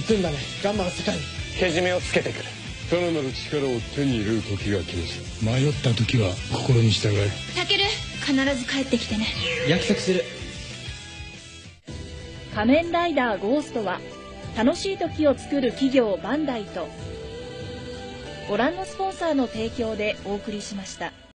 行くんだね。ガンマの世界に。けじめをつけてくる。さらなる力を手に入れる時が来ました。迷った時は心に従え。タケル必ず帰ってきてね。約束する。仮面ライダーゴーストは楽しい時を作る企業バンダイとご覧のスポンサーの提供でお送りしました。